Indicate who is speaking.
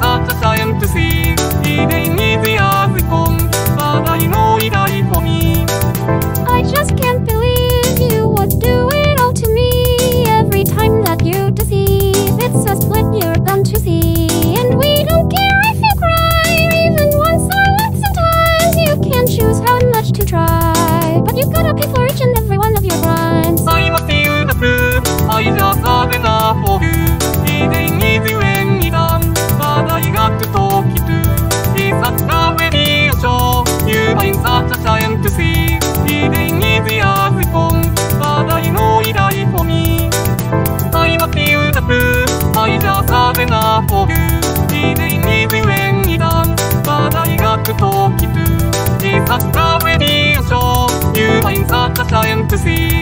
Speaker 1: the time to see. But I know for me. I just can't believe you would do it all to me. Every time that you deceive, it's a split you're bound to see. And we don't care if you cry, even once or. You can choose how much to try, but you gotta pay for each and to see.